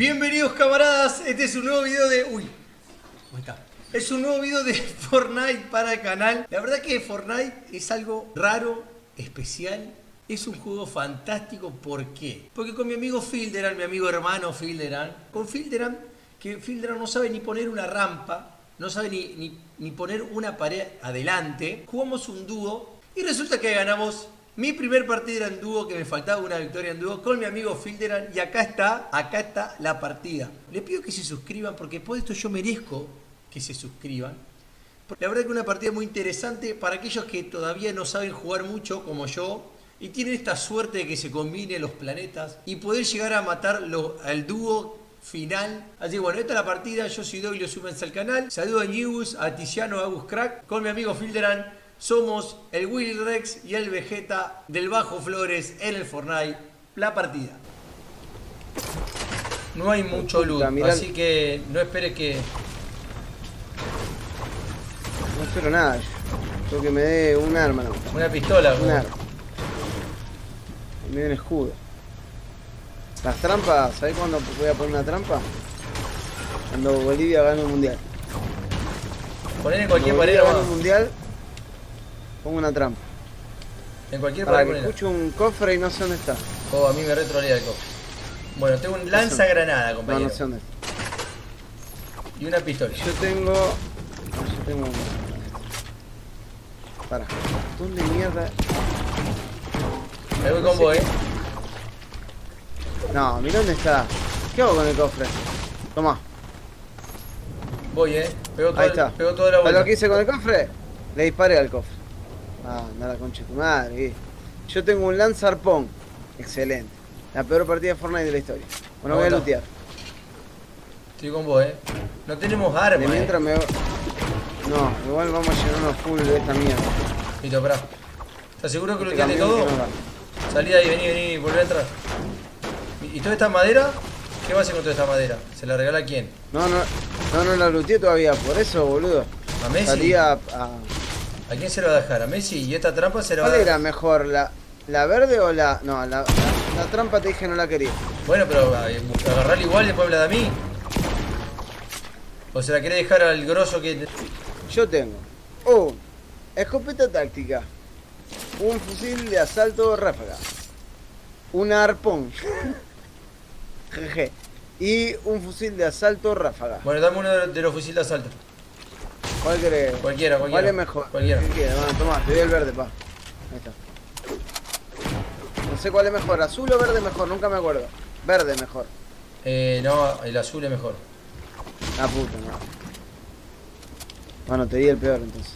Bienvenidos camaradas, este es un nuevo video de... Uy, ¿cómo está? Es un nuevo video de Fortnite para el canal. La verdad que Fortnite es algo raro, especial. Es un juego fantástico, ¿por qué? Porque con mi amigo Filderan, mi amigo hermano Filderan, con Filderan, que Filderan no sabe ni poner una rampa, no sabe ni, ni, ni poner una pared adelante, jugamos un dúo y resulta que ganamos mi primer partido era en dúo, que me faltaba una victoria en dúo con mi amigo Filderan. Y acá está, acá está la partida. Les pido que se suscriban porque después de esto yo merezco que se suscriban. La verdad que una partida muy interesante para aquellos que todavía no saben jugar mucho como yo y tienen esta suerte de que se combinen los planetas y poder llegar a matar al dúo final. Así que bueno, esta es la partida. Yo soy Doglio, súbense al canal. Saludo a News, a Tiziano, a Agus Crack con mi amigo Filderan. Somos el Willy Rex y el Vegeta del Bajo Flores en el Fortnite. La partida. No hay mucho loot, así que no esperes que... No espero nada. Yo que me dé un arma, no. Una pistola, Un arma. Me dé un escudo. Las trampas, ¿sabes cuándo voy a poner una trampa? Cuando Bolivia gane un mundial. Poner en cualquier pared. Gane un mundial, Pongo una trampa. En cualquier Para que escucho un cofre y no sé dónde está. Oh, a mí me retrolea el cofre. Bueno, tengo un lanzagranada, compañero. No, no sé dónde está. Y una pistola. Yo tengo... Yo tengo... Para. ¿Dónde mierda? Ahí voy con vos, eh. No, mira dónde está. ¿Qué hago con el cofre? Toma. Voy, eh. Pego Ahí está. Pego toda la vuelta. lo que hice con el cofre? Le disparé al cofre. Ah, anda la concha de tu madre. Yo tengo un lanzarpón. Excelente. La peor partida de Fortnite de la historia. Bueno, voy a lootear. Estoy con vos, eh. No tenemos armas. De mientras eh. me. No, igual vamos a llenarnos full de esta mierda. Listo, pará. ¿Estás seguro que lo este looteaste todo? Salí de ahí, vení, vení, volví a entrar. ¿Y toda esta madera? ¿Qué va a hacer con toda esta madera? ¿Se la regala a quién? No, no, no, no la looteé todavía, por eso, boludo. ¿A Messi? Salía a, ¿A quién se lo va a dejar? ¿A Messi? ¿Y esta trampa se la va a ¿Cuál era mejor? ¿La, ¿La verde o la.? No, la, la, trampa te dije no la quería. Bueno, pero agarrarla igual después habla de mí. ¿O se la quiere dejar al grosso que.? Yo tengo. Un escopeta táctica. Un fusil de asalto ráfaga. Un arpón. Jeje. Y un fusil de asalto ráfaga. Bueno, dame uno de los fusiles de asalto. ¿Cuál querés? Cualquiera, cualquiera. ¿Cuál es mejor? Cualquiera. Bueno, tomá, te doy el verde, pa. Ahí está. No sé cuál es mejor, azul o verde mejor, nunca me acuerdo. Verde mejor. Eh, no, el azul es mejor. Ah, puta, no. Bueno, te di el peor entonces.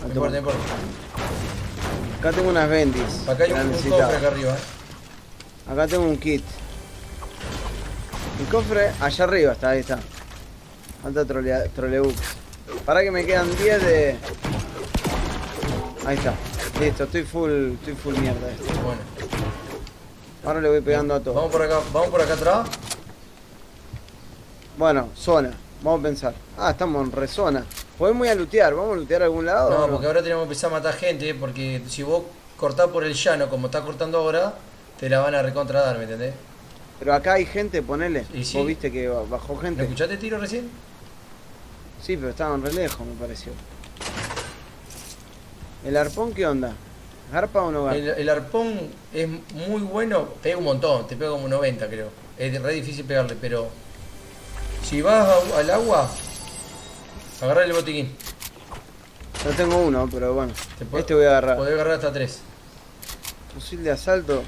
No importa, no importa. Acá tengo unas bendis. Acá hay un, un cofre acá arriba, eh. Acá tengo un kit. El cofre allá arriba está, ahí está. Falta trolebooks. Para que me quedan 10 de... Ahí está. Listo, estoy full, estoy full mierda esto. Bueno. Ahora le voy pegando a todo. Vamos por acá, vamos por acá atrás. Bueno, zona. Vamos a pensar. Ah, estamos en rezona. Podemos ir a lootear, ¿vamos a lootear a algún lado? No, porque ahora tenemos que empezar a matar gente, porque si vos cortás por el llano como está cortando ahora, te la van a recontradar, ¿me entendés? Pero acá hay gente, ponele. ¿Y ¿Vos viste que bajó gente? escuchaste tiro recién? Sí, pero estaban re lejos, me pareció. ¿El arpón qué onda? ¿Garpa o no garpa? El, arpón es muy bueno, pega un montón, te pega como 90 creo. Es re difícil pegarle, pero si vas al agua, agarra el botiquín. Yo tengo uno, pero bueno. este voy a agarrar. Podés agarrar hasta tres. Fusil de asalto.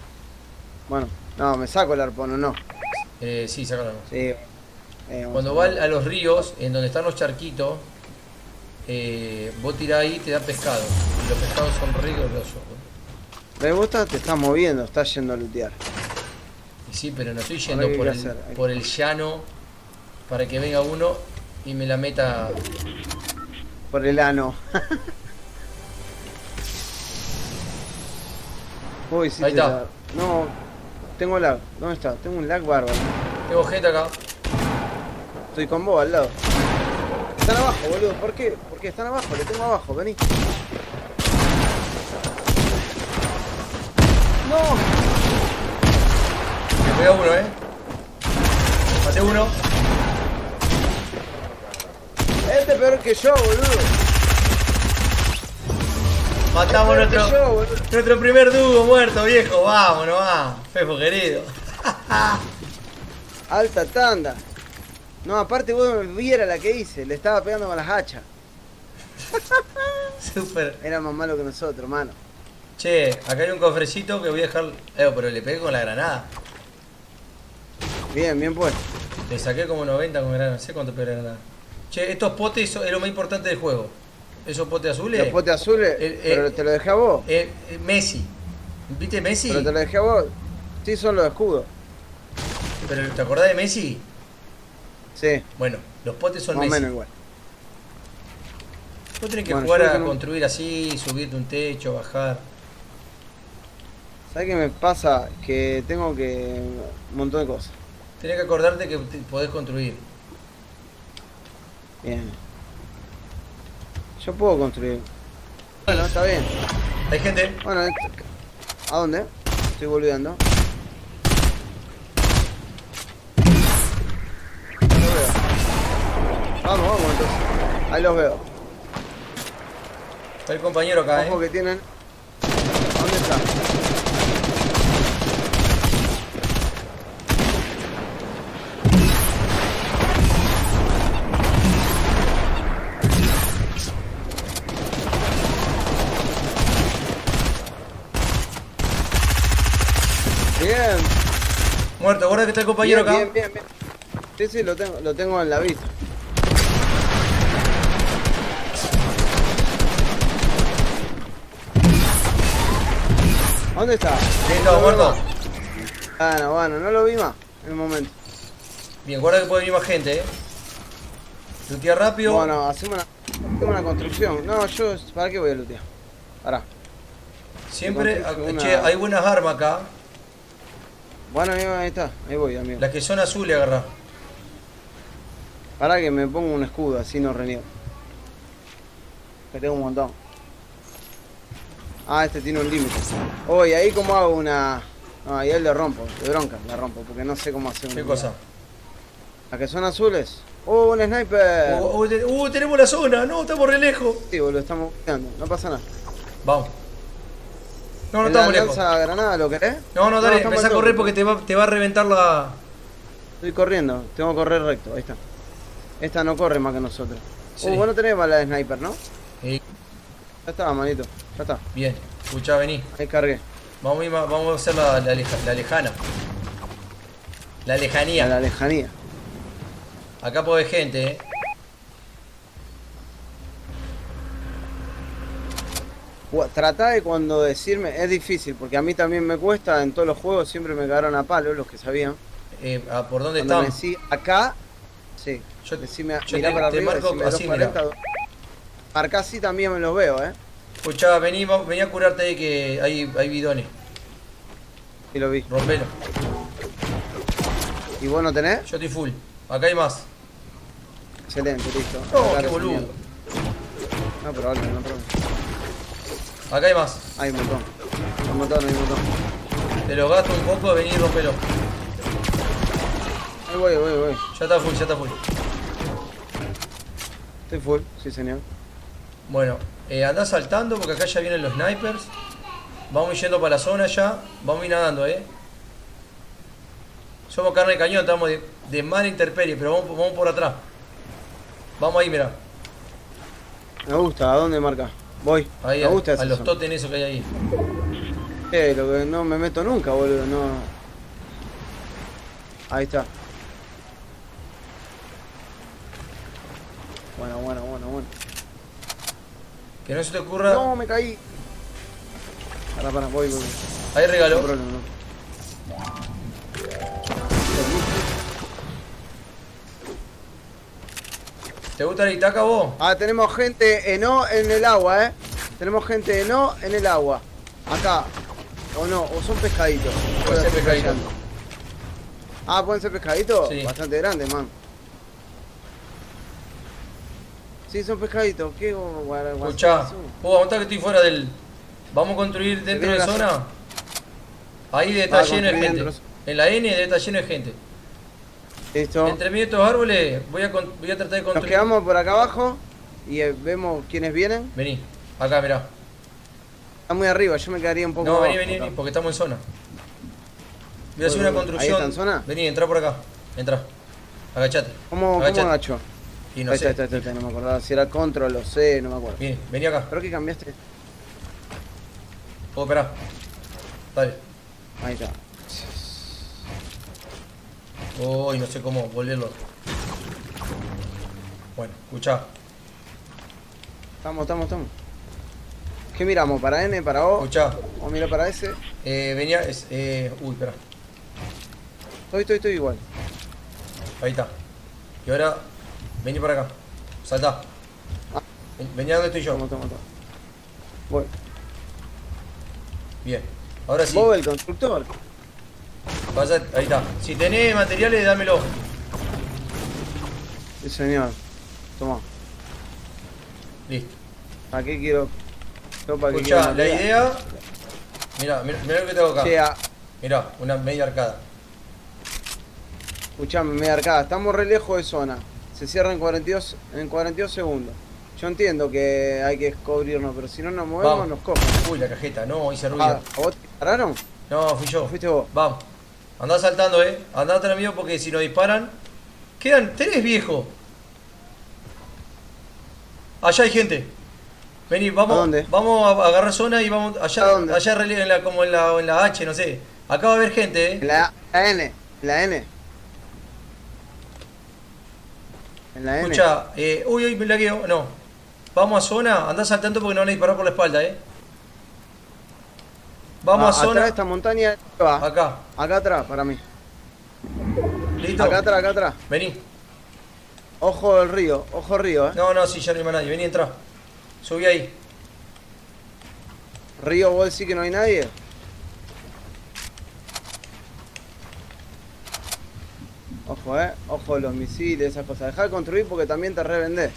Bueno, no, me saco el arpón o no. Eh, sí, sácalo. Sí, eh, Cuando va a los ríos, en donde están los charquitos, eh, vos tirás ahí y te da pescado. Y los pescados son rigorosos. Me gusta, te estás moviendo, estás yendo a lootear. Sí, pero no estoy yendo por el, por el, llano para que venga uno y me la meta. Por el ano. Uy, sí ahí está. No, tengo lag. ¿Dónde está? Tengo un lag bárbaro. Tengo gente acá. Estoy con vos al lado. Están abajo, boludo. ¿Por qué? Porque están abajo. Le tengo abajo. Vení. ¡No! Me pega uno, eh. Mate uno. Este es peor que yo, boludo. Matamos Este es nuestro, yo, boludo. nuestro primer dúo muerto, viejo. Vamos nomás. Fefo querido. Alta tanda. No, aparte vos viera la que hice. Le estaba pegando con las hachas. Super. Era más malo que nosotros, mano. Che, acá hay un cofrecito que voy a dejar. Eh, pero le pegué con la granada. Bien, bien puesto. Le saqué como 90 con granada. No sé cuánto pegué la granada. Che, estos potes son- es lo más importante del juego. Esos potes azules. Los potes azules, El- pero te lo dejé a vos. Eh, Messi. ¿Viste Messi? Pero te lo dejé a vos. Sí, son los escudos. Pero, ¿Te acordás de Messi? Sí, Bueno, los potes son más Messi. menos igual. Vos tenés que Bueno, jugar a construir así, subirte un techo, bajar. ¿Sabes qué me pasa? Que tengo que. un montón de cosas. Tenés que acordarte que podés construir. Bien. Yo puedo construir. Bueno, está bien. Hay gente. Bueno, ¿a dónde? Estoy volviendo. Ahí los veo. Está el compañero acá, Ojo eh. que tienen. ¿Dónde está? Bien, Muerto, guarda que está el compañero bien, acá. bien, bien, bien. Sí, sí, lo tengo, lo tengo en la vista. ¿Dónde está? Listo, muerto. Bueno, bueno, no lo vi más en el momento. Bien, guarda que puede venir más gente, eh. Lutea rápido. Bueno, hacemos una, hacemos una construcción. No, yo, ¿para qué voy a lootear? Pará. Siempre, ah, una- che, hay buenas armas acá. Bueno, amigo, ahí está. Ahí voy, amigo. Las que son azules, agarrá. Pará que me pongo un escudo, así no reniego. Que tengo un montón. Ah, este tiene un límite. Oh, y ahí como hago una... No, ahí él le rompo, de bronca, la rompo, porque no sé cómo hacer. ¿Qué cosa? ¿Las que son azules? ¡Oh, un sniper! Uh, uh, te- uh, tenemos la zona, no, estamos re lejos. Sí, boludo, estamos buscando, no pasa nada. Vamos. No, no ¿En la estamos lejos. lanza granada lo querés? No, no, dale, estamos empezá a correr porque te va, te va a reventar la. Estoy corriendo, tengo que correr recto, ahí está. Esta no corre más que nosotros. Sí. Oh, vos no tenés bala de sniper, ¿no? Eh, Ya está, manito, ya está. bien, escuchá, vení. Ahí cargué. Vamos a, vamos hacer la, la, leja- la lejana. La lejanía. La lejanía. Acá puede gente, eh. Tratá de cuando decirme, es difícil, porque a mí también me cuesta, en todos los juegos siempre me cagaron a palo los que sabían. Eh, ah, ¿Por dónde Cuando me están? decís acá, sí, Yo- decime, yo mirá te- para te arriba, marco así, 240, Marcá así también me los veo, eh. Escuchá, vení, vení a curarte ahí que hay, hay bidones. Y lo vi. Rompelo. ¿Y vos no tenés? Yo estoy full. Acá hay más. Excelente, listo. No, Acá qué boludo. No, pero vale, no problema. Acá hay más. Hay un montón. Hay un montón, hay un montón. Te lo gasto un poco, vení y rompelo. Ahí voy, voy, voy. Ya está full, ya está full. Estoy full, sí señor. Bueno, eh, andá saltando porque acá ya vienen los snipers. Vamos a yendo para la zona ya. Vamos a ir nadando, eh. Somos carne de cañón, estamos de, de mala intemperie, pero vamos, vamos por atrás. Vamos ahí, mira. Me gusta, ¿a dónde marca? Voy. Ahí me a, gusta a esa los zona. totem esos que hay ahí. Eh, lo que no me meto nunca, boludo, no. Ahí está. Bueno, bueno, bueno, bueno. Que no se te ocurra. No, me caí. Pará, pará, voy, voy. Ahí No regalo. problema, no. ¿Te gusta la Itaca vos? Ah, tenemos gente en O en el agua, eh. Tenemos gente en O en el agua. Acá. O no, o son pescaditos. Puede ser Estoy pescadito. flasheando. Ah, ¿pueden ser pescaditos? Sí. Bastante grandes, man. Sí, son pescaditos. ¿Qué? Escuchá, vos aguantá que estoy fuera del. Vamos a construir dentro de la zona. Ahí debe Ah, estar lleno de gente. dentro. En la N debe estar lleno de gente. Listo. Entre medio de estos árboles voy a, con- voy a tratar de Nos construir. quedamos por acá abajo y eh, vemos quiénes vienen. Vení, acá, mirá. Está muy arriba, yo me quedaría un poco No, vení, vení, acá. porque estamos en zona. Voy a hacer una construcción. ¿Ahí está en zona? Vení, entra por acá. Entra. Agachate. ¿Cómo, cómo Agachate. agacho? Y no ahí sé. está, está, está, no me acordaba. Si era control o C, no me acuerdo. Vení, vení acá. Creo que cambiaste. Oh, esperá. Dale. Ahí está. Uy, no sé cómo volverlo. Bueno, escuchá. Estamos, estamos, estamos. ¿Qué miramos? ¿Para N, para O? Escuchá. ¿O mira para S? Eh, venía. Es, eh, uy, espera. Estoy, estoy, estoy igual. Ahí está. Y ahora, vení para acá. Saltá. Ven- Vení a donde estoy yo. Voy. Bien. Ahora sí. Bob el constructor. Pasa, ahí está. Si tenés materiales, dámelo. Sí, señor. Toma. Listo. ¿Para qué quiero? Escuchá, quiero la idea. Mira, mira, mira lo que tengo acá. Che, a- Mirá, una media arcada. escuchame, media arcada. Estamos re lejos de zona. Se cierra en 42, en 42 segundos. Yo entiendo que hay que cubrirnos, pero si no nos movemos, Vamos. nos cogen. Uy, la cajeta, no, hice ruido. Ah, ¿a vos te dispararon? No, fui yo. ¿O fuiste vos? Vamos. Andá saltando, eh. Andá atrás mío porque si nos disparan. Quedan tres viejos. Allá hay gente. Vení, vamos. ¿A dónde? Vamos a agarrar zona y vamos. Allá, ¿A dónde? allá en la, como en la, en la H, no sé. Acá va a haber gente, En eh. la, la N. La N. En la N. Escucha, eh, uy, uy, me lagueo. No. Vamos a zona, andá saltando porque nos van a disparar por la espalda, eh. Vamos Ah, a zona. Atrás de esta montaña. va. Acá. Acá atrás, para mí. ¿Listo? Acá atrás, acá atrás. Vení. Ojo del río, ojo río, eh. No, no, sí, ya no hay más nadie. Vení, entra. Subí ahí. Río, vos decís que no hay nadie. Ojo, eh. Ojo los misiles, esas cosas. Dejá de construir porque también te revendés.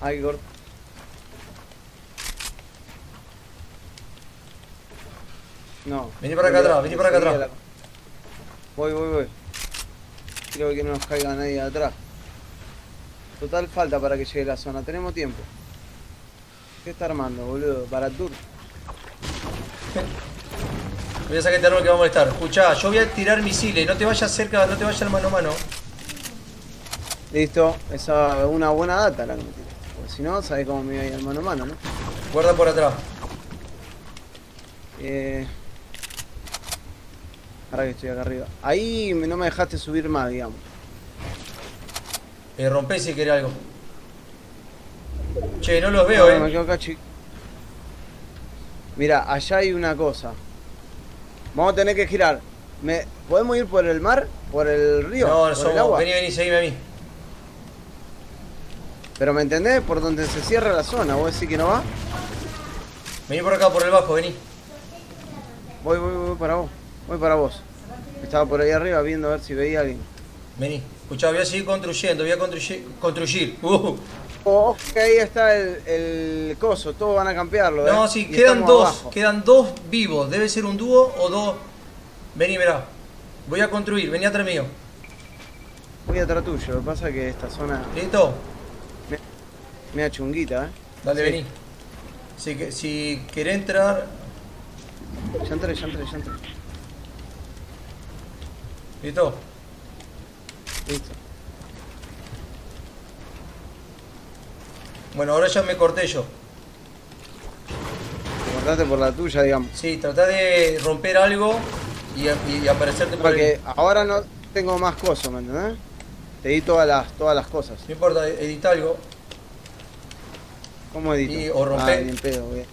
Que cort- No. Vení para acá atrás, vení para acá atrás. Voy, voy, voy. Creo que no nos caiga nadie atrás. Total falta para que llegue la zona. Tenemos tiempo. ¿Qué está armando, boludo? Para tour. Voy a sacar este árbol que va a molestar. Escuchá, yo voy a tirar misiles. No te vayas cerca, no te vayas al mano a mano. Listo. Esa es una buena data la que me tiraste. Porque si no, sabés cómo me iba a ir mano a mano, ¿no? Guarda por atrás. Eh... Ahora que estoy acá arriba. Ahí no me dejaste subir más, digamos. Eh, rompé si querés algo. Che, no los veo, No, me eh. quedo acá, chico. Mira, allá hay una cosa. Vamos a tener que girar. ¿Me... ¿Podemos ir por el mar? ¿Por el río? No, ¿Por no el agua? Vení, vení, seguime a mí. Pero ¿me entendés? Por donde se cierra la zona. ¿Vos decís que no va? Vení por acá, por el bajo, vení. Voy, voy, voy para vos. Voy para vos. Estaba por ahí arriba viendo a ver si veía a alguien. Vení. Escuchá, voy a seguir construyendo, voy a construir. Construir. Uh. Ojo que ahí está el, el coso. Todos van a campearlo, ¿eh? No, sí, Y quedan dos. abajo. Quedan dos vivos. Debe ser un dúo o dos. Vení, mirá. Voy a construir, vení atrás mío. Voy atrás tuyo. Lo que pasa es que esta zona ¿Listo? me da chunguita, ¿eh? Dale, Sí. vení. Si, si querés entrar. Ya entré, ya entré, ya entré. ¿Listo? Listo. Bueno, ahora ya me corté yo. Te cortaste por la tuya, digamos. Sí, tratá de romper algo y, y aparecerte por ahí. Porque ahora no tengo más cosas, ¿me entendés? Te di todas las, todas las cosas. No importa, edita algo. ¿Cómo edito? Y- o rompe. Ah, ni en pedo, bien.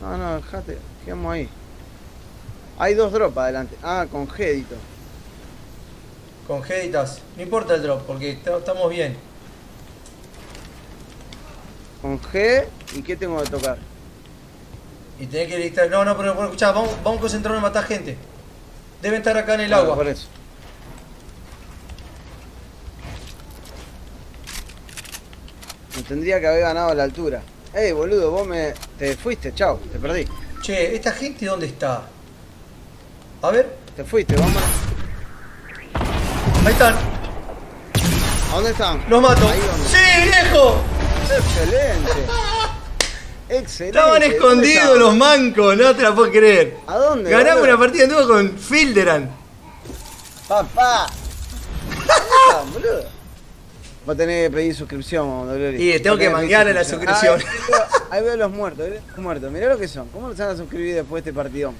No, no, dejate, quedamos ahí. Hay dos drops adelante. Ah, con G edito. Con G editas. No importa el drop, porque est- estamos bien. Con G, ¿y qué tengo que tocar? Y tenés que editar. No, no, pero, pero escuchá, vamos, vamos a concentrarnos en matar gente. Deben estar acá en el Bueno, agua. Por eso. Me tendría que haber ganado a la altura. Ey, boludo, vos me. Te fuiste, chao, te perdí. Che, ¿esta gente dónde está? A ver, Te fuiste, vamos. ahí están. ¿A dónde están? Los mato. ¡Sí, viejo! Excelente. Excelente. Estaban ¿Dónde escondidos los mancos, no te la puedo creer. ¿A dónde? Ganamos una partida en dúo con Filderan. Papá. Va a tener que pedir suscripción, Dolores. Y tengo que manguear a la suscripción. Ahí veo, ahí veo los muertos, ¿ves? Los muertos. Mirá lo que son. ¿Cómo se van a suscribir después de este partidón?